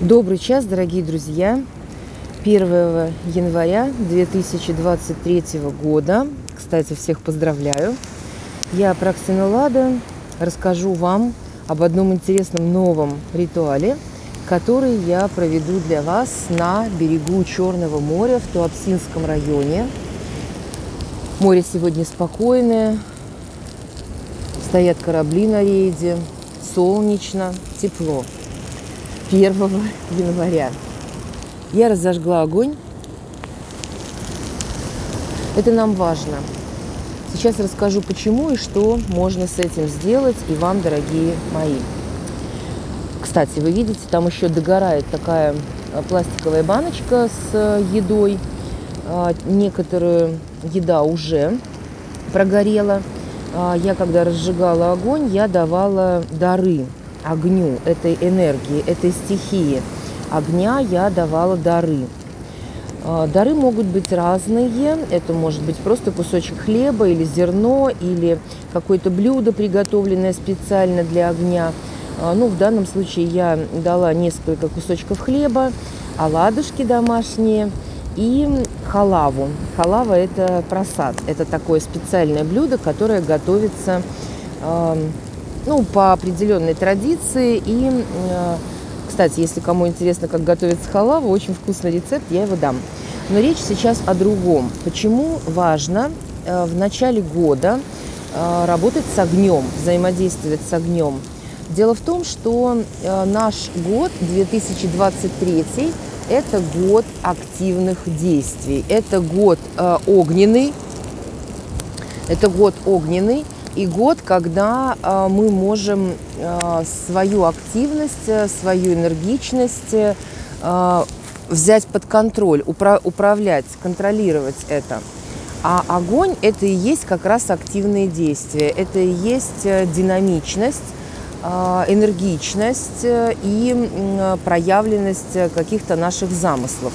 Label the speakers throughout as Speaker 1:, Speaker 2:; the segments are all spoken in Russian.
Speaker 1: Добрый час, дорогие друзья. 1 января 2023 года. Кстати, всех поздравляю. Я Проксина Лада. Расскажу вам об одном интересном новом ритуале, который я проведу для вас на берегу Черного моря в Туапсинском районе. Море сегодня спокойное, стоят корабли на рейде, солнечно, тепло. 1 января. Я разожгла огонь. Это нам важно. Сейчас расскажу, почему и что можно с этим сделать и вам, дорогие мои. Кстати, вы видите, там еще догорает такая а, пластиковая баночка с э, едой. А, некоторую еда уже прогорела. А, я, когда разжигала огонь, я давала дары огню, этой энергии, этой стихии огня я давала дары. А, дары могут быть разные. Это может быть просто кусочек хлеба или зерно, или какое-то блюдо, приготовленное специально для огня. А, ну, в данном случае я дала несколько кусочков хлеба, оладушки домашние и халаву. Халава – это просад. Это такое специальное блюдо, которое готовится ну, по определенной традиции. И, э, кстати, если кому интересно, как готовится халава, очень вкусный рецепт, я его дам. Но речь сейчас о другом. Почему важно э, в начале года э, работать с огнем, взаимодействовать с огнем? Дело в том, что наш год 2023 это год активных действий, это год огненный, это год огненный, и год, когда э, мы можем э, свою активность, э, свою энергичность взять под контроль, управлять, контролировать это. А огонь – это и есть как раз активные действия, это и есть динамичность, энергичность и проявленность каких-то наших замыслов.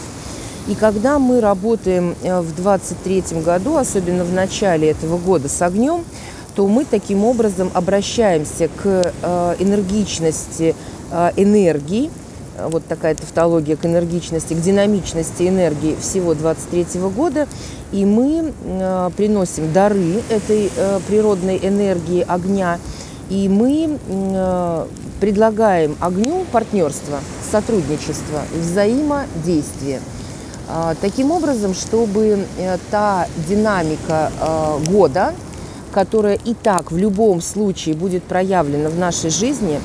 Speaker 1: И когда мы работаем в 2023 году, особенно в начале этого года с огнем, то мы таким образом обращаемся к э, энергичности э, энергии, вот такая тавтология к энергичности, к динамичности энергии всего 23 года. И мы э, приносим дары этой природной энергии огня. И мы предлагаем огню партнерство, сотрудничество, взаимодействие. Таким образом, чтобы та динамика года, которая и так в любом случае будет проявлена в нашей жизни,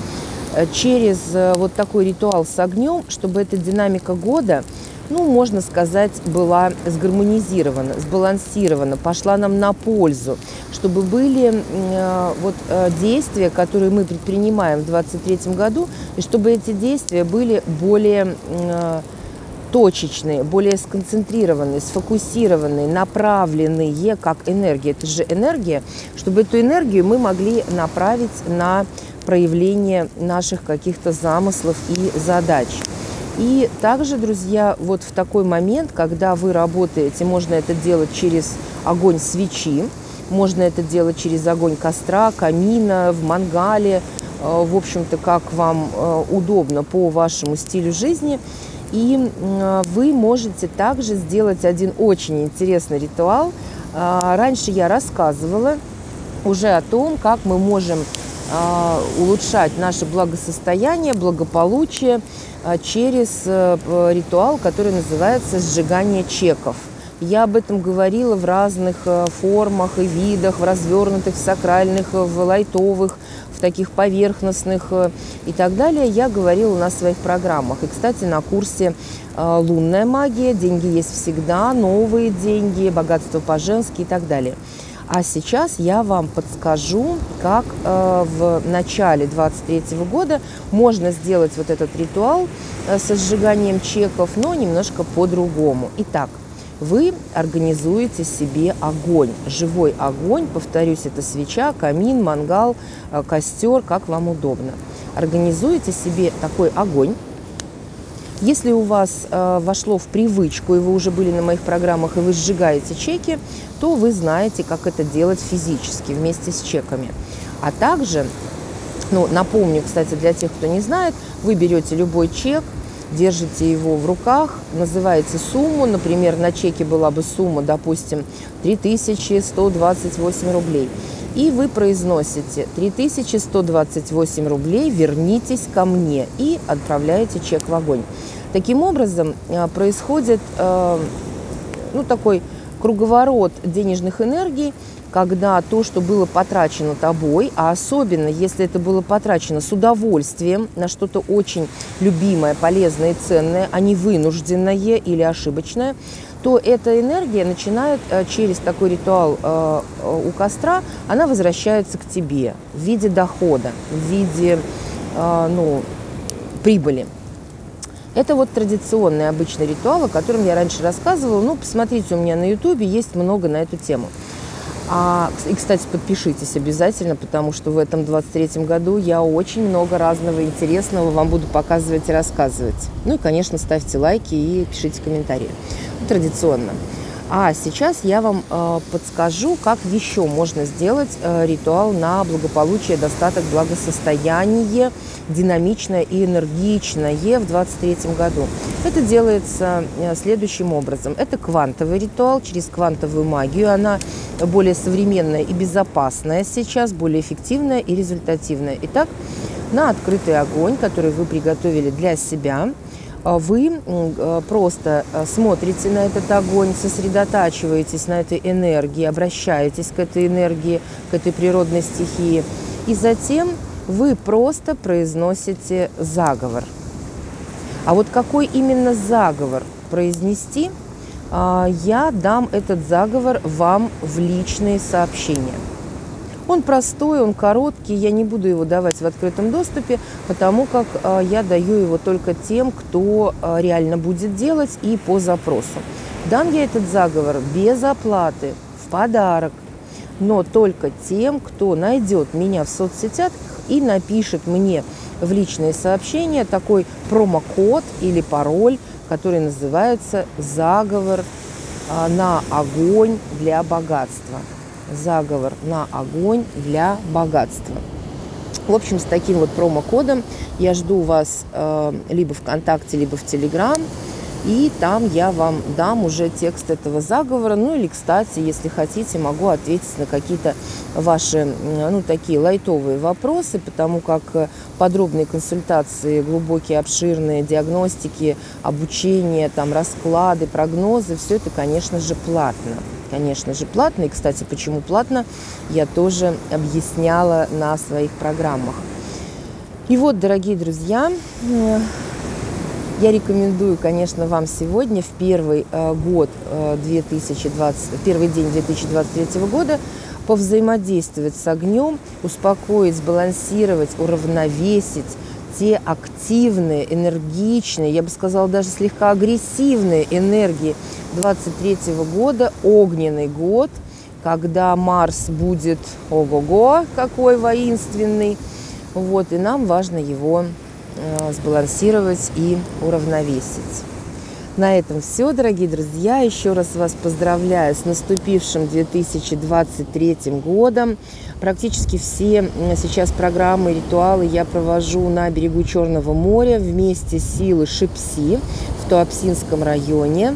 Speaker 1: э, через э, вот такой ритуал с огнем, чтобы эта динамика года, ну, можно сказать, была сгармонизирована, сбалансирована, пошла нам на пользу, чтобы были э, вот действия, которые мы предпринимаем в 2023 году, и чтобы эти действия были более точечные, более сконцентрированные, сфокусированные, направленные как энергия. Это же энергия, чтобы эту энергию мы могли направить на проявление наших каких-то замыслов и задач. И также, друзья, вот в такой момент, когда вы работаете, можно это делать через огонь свечи, можно это делать через огонь костра, камина, в мангале, э, в общем-то, как вам э, удобно по вашему стилю жизни – и вы можете также сделать один очень интересный ритуал. А, раньше я рассказывала уже о том, как мы можем а, улучшать наше благосостояние, благополучие а, через э, ритуал, который называется сжигание чеков. Я об этом говорила в разных э, формах и видах, в развернутых, в сакральных, в лайтовых, таких поверхностных э, и так далее. Я говорила на своих программах. И, кстати, на курсе э, «Лунная магия», «Деньги есть всегда», «Новые деньги», «Богатство по-женски» и так далее. А сейчас я вам подскажу, как э, в начале 23 года можно сделать вот этот ритуал э, со сжиганием чеков, но немножко по-другому. Итак, вы организуете себе огонь, живой огонь, повторюсь, это свеча, камин, мангал, э, костер, как вам удобно. Организуете себе такой огонь. Если у вас э, вошло в привычку, и вы уже были на моих программах, и вы сжигаете чеки, то вы знаете, как это делать физически вместе с чеками. А также, ну, напомню, кстати, для тех, кто не знает, вы берете любой чек, держите его в руках, называете сумму, например, на чеке была бы сумма, допустим, 3128 рублей. И вы произносите 3128 рублей, вернитесь ко мне и отправляете чек в огонь. Таким образом э, происходит э, ну, такой круговорот денежных энергий, когда то, что было потрачено тобой, а особенно если это было потрачено с удовольствием на что-то очень любимое, полезное и ценное, а не вынужденное или ошибочное, то эта энергия начинает э, через такой ритуал э, э, у костра, она возвращается к тебе в виде дохода, в виде ну, прибыли. Это вот традиционный обычный ритуал, о котором я раньше рассказывала. Ну, посмотрите, у меня на ютубе есть много на эту тему. А, и, кстати, подпишитесь обязательно, потому что в этом 23-м году я очень много разного интересного вам буду показывать и рассказывать. Ну и, конечно, ставьте лайки и пишите комментарии. Традиционно. А сейчас я вам э, подскажу, как еще можно сделать э, ритуал на благополучие, достаток, благосостояние, динамичное и энергичное в 2023 году. Это делается э, следующим образом. Это квантовый ритуал через квантовую магию. Она более современная и безопасная сейчас, более эффективная и результативная. Итак, на открытый огонь, который вы приготовили для себя – вы э, просто э, смотрите на этот огонь, сосредотачиваетесь на этой энергии, обращаетесь к этой энергии, к этой природной стихии, и затем вы просто произносите заговор. А вот какой именно заговор произнести, а, я дам этот заговор вам в личные сообщения. Он простой, он короткий, я не буду его давать в открытом доступе, потому как а, я даю его только тем, кто а, реально будет делать и по запросу. Дам я этот заговор без оплаты, в подарок, но только тем, кто найдет меня в соцсетях и напишет мне в личные сообщения такой промокод или пароль, который называется «Заговор а, на огонь для богатства» заговор на огонь для богатства. В общем, с таким вот промокодом я жду вас э, либо ВКонтакте, либо в Телеграм. И там я вам дам уже текст этого заговора. Ну или, кстати, если хотите, могу ответить на какие-то ваши, ну, такие лайтовые вопросы, потому как э, подробные консультации, глубокие, обширные диагностики, обучение, там, расклады, прогнозы, все это, конечно же, платно конечно же, платно. И, кстати, почему платно, я тоже объясняла на своих программах. И вот, дорогие друзья, э, я рекомендую, конечно, вам сегодня, в первый э, год 2020, э, первый день 2023 года, повзаимодействовать с огнем, успокоить, сбалансировать, уравновесить те активные, энергичные, я бы сказала, даже слегка агрессивные энергии 23 года, огненный год, когда Марс будет ого-го, какой воинственный. Вот, и нам важно его э, сбалансировать и уравновесить. На этом все, дорогие друзья. Еще раз вас поздравляю с наступившим 2023 годом. Практически все сейчас программы, ритуалы я провожу на берегу Черного моря вместе силы Шипси в Туапсинском районе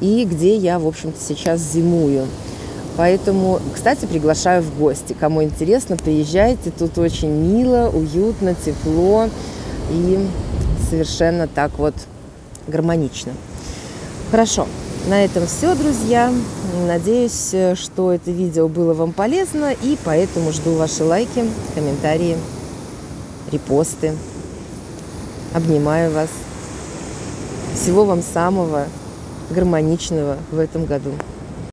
Speaker 1: и где я, в общем-то, сейчас зимую. Поэтому, кстати, приглашаю в гости. Кому интересно, приезжайте. Тут очень мило, уютно, тепло и совершенно так вот гармонично. Хорошо, на этом все, друзья. Надеюсь, что это видео было вам полезно, и поэтому жду ваши лайки, комментарии, репосты. Обнимаю вас. Всего вам самого гармоничного в этом году.